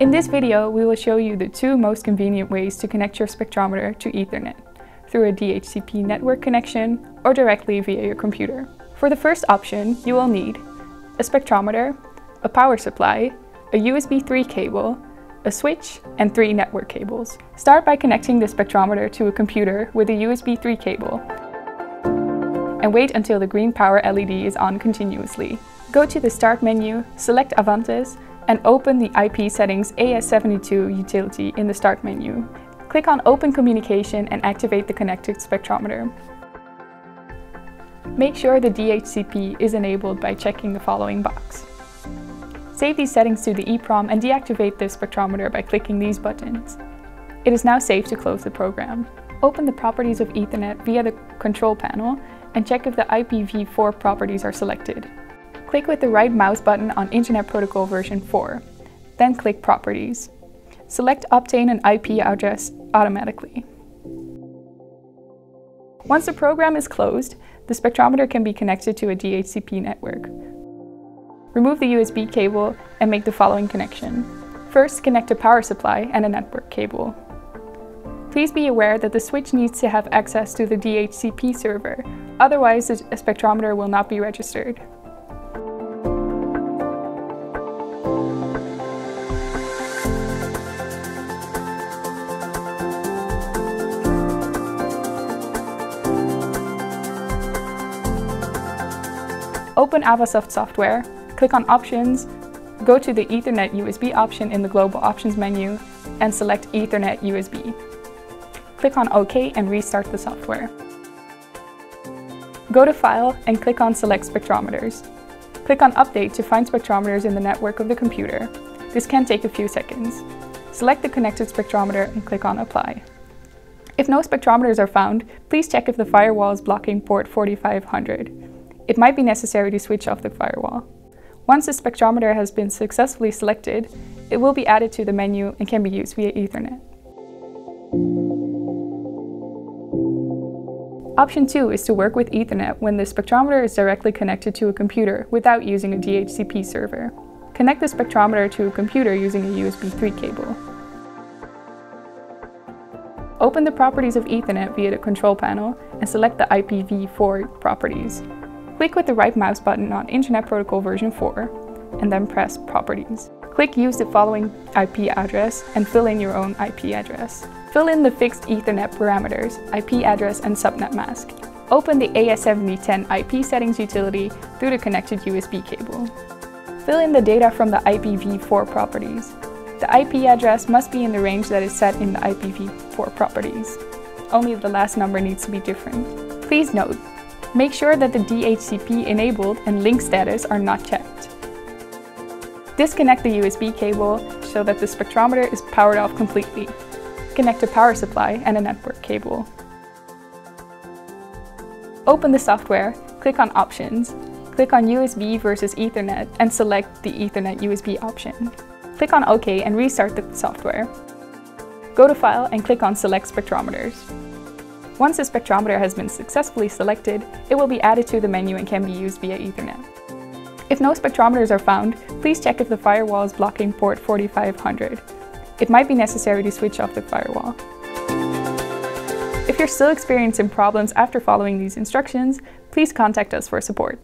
In this video, we will show you the two most convenient ways to connect your spectrometer to Ethernet, through a DHCP network connection or directly via your computer. For the first option, you will need a spectrometer, a power supply, a USB 3 cable, a switch, and three network cables. Start by connecting the spectrometer to a computer with a USB 3 cable and wait until the green power LED is on continuously. Go to the Start menu, select Avantes, and open the IP settings AS72 utility in the Start menu. Click on Open Communication and activate the connected spectrometer. Make sure the DHCP is enabled by checking the following box. Save these settings to the EEPROM and deactivate the spectrometer by clicking these buttons. It is now safe to close the program. Open the properties of Ethernet via the control panel and check if the IPv4 properties are selected. Click with the right mouse button on Internet Protocol version 4, then click Properties. Select Obtain an IP address automatically. Once the program is closed, the spectrometer can be connected to a DHCP network. Remove the USB cable and make the following connection. First, connect a power supply and a network cable. Please be aware that the switch needs to have access to the DHCP server, otherwise the spectrometer will not be registered. Open Avasoft software, click on Options, go to the Ethernet USB option in the Global Options menu, and select Ethernet USB. Click on OK and restart the software. Go to File and click on Select Spectrometers. Click on Update to find spectrometers in the network of the computer. This can take a few seconds. Select the connected spectrometer and click on Apply. If no spectrometers are found, please check if the firewall is blocking port 4500. It might be necessary to switch off the firewall. Once the spectrometer has been successfully selected, it will be added to the menu and can be used via Ethernet. Option 2 is to work with Ethernet when the spectrometer is directly connected to a computer without using a DHCP server. Connect the spectrometer to a computer using a USB 3 cable. Open the properties of Ethernet via the control panel and select the IPv4 properties. Click with the right mouse button on Internet Protocol version 4 and then press Properties. Click Use the following IP address and fill in your own IP address. Fill in the fixed Ethernet parameters, IP address and subnet mask. Open the AS7010 IP settings utility through the connected USB cable. Fill in the data from the IPv4 properties. The IP address must be in the range that is set in the IPv4 properties. Only the last number needs to be different. Please note, make sure that the DHCP enabled and link status are not checked. Disconnect the USB cable so that the spectrometer is powered off completely. Connect a power supply and a network cable. Open the software, click on Options, click on USB versus Ethernet and select the Ethernet USB option. Click on OK and restart the software. Go to File and click on Select Spectrometers. Once the spectrometer has been successfully selected, it will be added to the menu and can be used via Ethernet. If no spectrometers are found, please check if the firewall is blocking port 4500. It might be necessary to switch off the firewall. If you're still experiencing problems after following these instructions, please contact us for support.